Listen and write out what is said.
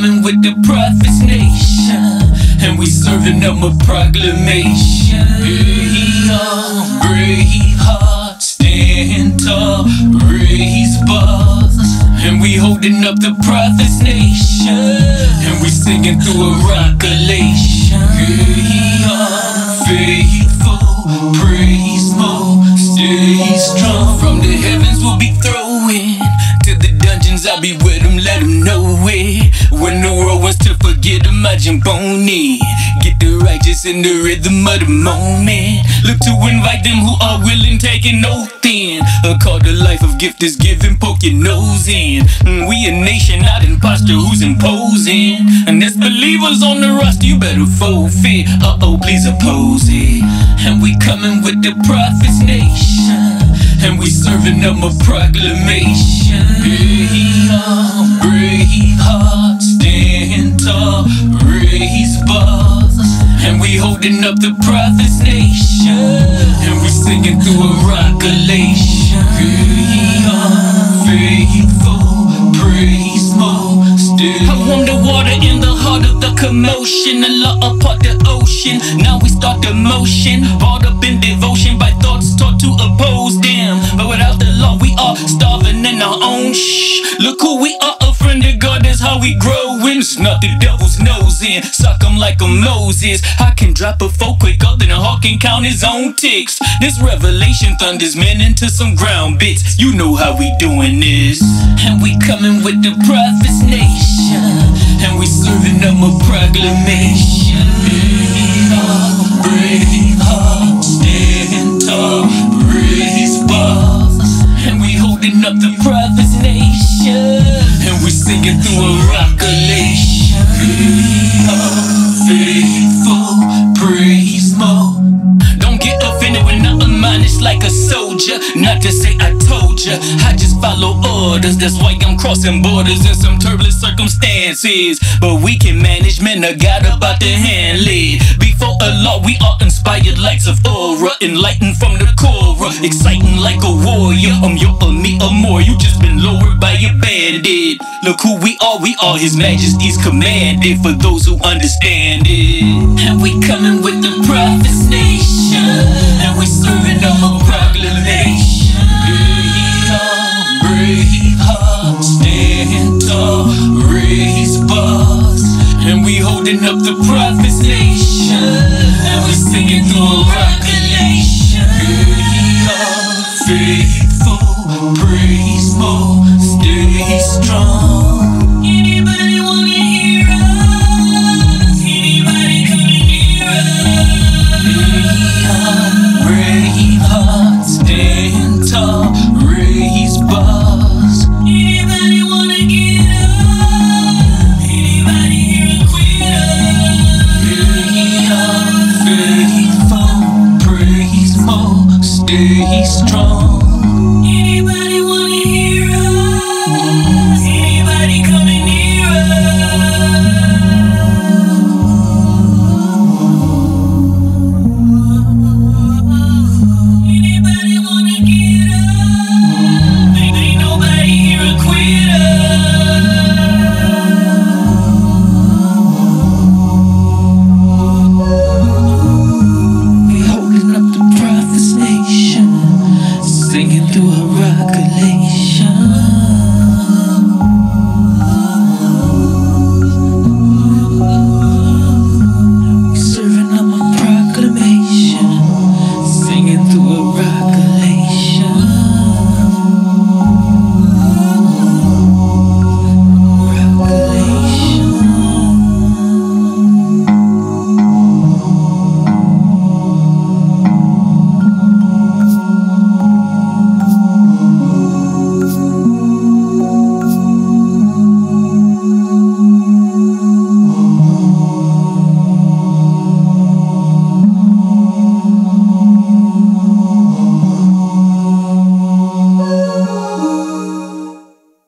with the prophets nation, and we serving them a proclamation. Yeah, brave heart, stand tall, raise bars, and we holding up the prophets nation, and we singing through a Roc-A-Lation. Yeah, faithful, I jump on. Get the righteous in the rhythm of the moment. Look to invite them who are willing, taking oath in. A call to life of gift is given, poke your nose in. Mm, We a nation, not imposter who's imposing. And there's believers on the roster, you better forfeit. Uh oh, please oppose it. And we coming with the prophets nation. And we serving them a proclamation. Yeah, brave heart, stand tall, raise bars. And we holding up the prophets nation. And we singing through a Roc-A-Lation. Yeah, faithful, praise more, still. I warm the water in the heart of the commotion. The law apart the ocean. Now we start the motion. Brought up in devotion by thoughts taught to oppose them. But without the law, we are Look who we are, a friend of God, that's how we growing. It's not the devil's nose in. Suck 'em like a Moses. I can drop a four quicker than a hawk can count his own ticks. This revelation thunders men into some ground bits. You know how we doing this. And we coming with the prophets nation. And we serving them a proclamation. Yeah, brave heart, stand tall, raise. And we holding up the prophets. And we singing through a Roc-A-Lation. Yeah, faithful, praise more. Don't get offended when I'm honest like a soldier. Not to say I told ya, I just follow orders. That's why I'm crossing borders in some turbulent circumstances. But we can manage, men of God about to handle it. Before a law, we are inspired lights of aura, enlightened from the core, exciting like a warrior. I'm your me or more. You just been bandit. Look who we are, we are His Majesty's commanded for those who understand it. And we coming with the prophets nation, and we serving them a proclamation. Yeah, brave heart, stand tall, raise bars, and we holding up the prophets nation, and we singing through a Roc-A-Lation. Yeah, faithful, praise more, stay strong.